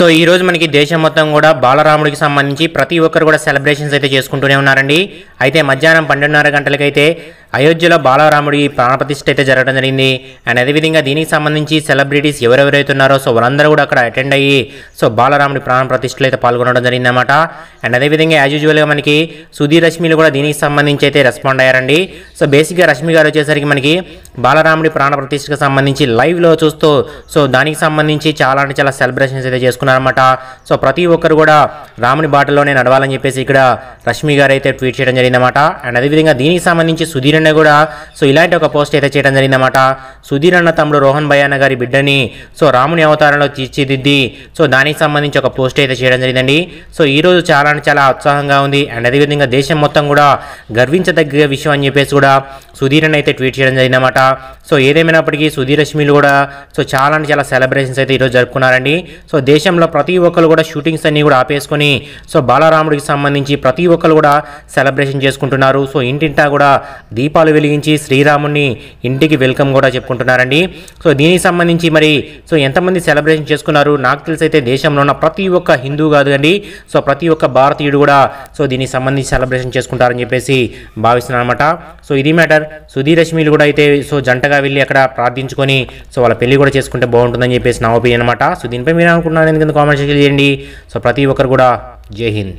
So ఈ రోజు మనకి దేశం మొత్తం కూడా బాలరాముడికి సంబంధించి ప్రతి ఒక్కరు కూడా సెలబ్రేషన్స్ అయితే చేసుకుంటూనే ఉన్నారండి. అయితే మధ్యాహ్నం పన్నెండున్నర గంటలకైతే అయోధ్యలో బాలరాముడి ప్రాణప్రతిష్ఠ అయితే జరగడం జరిగింది. అండ్ అదేవిధంగా దీనికి సంబంధించి సెలబ్రిటీస్ ఎవరెవరైతే ఉన్నారో సో వాళ్ళందరూ కూడా అక్కడ అటెండ్ అయ్యి సో బాలరాముడి ప్రాణప్రతిష్ఠలో అయితే పాల్గొనడం జరిగిందన్నమాట. అండ్ అదేవిధంగా యాజ్ యూజువల్గా మనకి సుధీర్ రశ్మిలు కూడా దీనికి సంబంధించి అయితే రెస్పాండ్ అయ్యారండి. సో బేసిక్గా రశ్మి గారు వచ్చేసరికి మనకి బాలరాముడి ప్రాణ ప్రతిష్ఠకు సంబంధించి లైవ్లో చూస్తూ సో దానికి సంబంధించి చాలా అంటే చాలా సెలబ్రేషన్స్ అయితే చేసుకున్నారన్నమాట. సో ప్రతి ఒక్కరు కూడా రాముని బాటలోనే నడవాలని చెప్పేసి ఇక్కడ రష్మి గారు అయితే ట్వీట్ చేయడం జరిగిందన్నమాట. అండ్ అదేవిధంగా దీనికి సంబంధించి సుధీర్ నిన్న కూడా. సో ఇలాంటి ఒక పోస్ట్ అయితే చేయడం జరిగిందన్నమాట. సుధీర్ అన్న తమ్ముడు రోహన్ భయాన్న గారి బిడ్డని సో రాముని అవతారంలో తీర్చిదిద్ది సో దానికి సంబంధించి ఒక పోస్ట్ అయితే చేయడం జరిగిందండి. సో ఈ రోజు చాలా అంటే చాలా ఉత్సాహంగా ఉంది. అండ్ అదేవిధంగా దేశం మొత్తం కూడా గర్వించదగ్గ విషయం అని చెప్పేసి కూడా సుధీర్ అన్న అయితే ట్వీట్ చేయడం జరిగిందన్నమాట. సో ఏదేమైనప్పటికీ సుధీర్ రశ్మిలు కూడా సో చాలా అంటే చాలా సెలబ్రేషన్స్ అయితే ఈరోజు జరుపుకున్నారండి. సో దేశంలో ప్రతి ఒక్కరు కూడా షూటింగ్స్ అన్ని కూడా ఆపేసుకొని సో బాలరాముడికి సంబంధించి ప్రతి ఒక్కరు కూడా సెలబ్రేషన్ చేసుకుంటున్నారు. సో ఇంటింటా కూడా దీపాలు వెలిగించి శ్రీరాముని ఇంటికి వెల్కమ్ కూడా చెప్పుకుంటున్నారండి. సో దీనికి సంబంధించి మరి సో ఎంతమంది సెలబ్రేషన్ చేసుకున్నారు? నాకు తెలిసి అయితే దేశంలో ఉన్న ప్రతి ఒక్క హిందూ కాదు అండి. సో ప్రతి ఒక్క భారతీయుడు కూడా సో దీనికి సంబంధించి సెలబ్రేషన్ చేసుకుంటారని చెప్పేసి భావిస్తున్నాను అనమాట సో ఇది మ్యాటర్. సుధీరశ్మిలు కూడా అయితే సో జంటగా వెళ్ళి అక్కడ ప్రార్థించుకొని సో వాళ్ళ పెళ్ళి కూడా చేసుకుంటే బాగుంటుందని చెప్పేసి నా ఒపీనియన్ అనమాట సో దీనిపై మీరు అనుకుంటున్నారు ఎందుకంటే కామెంట్ చేయండి. సో ప్రతి ఒక్కరు కూడా జై హింద్.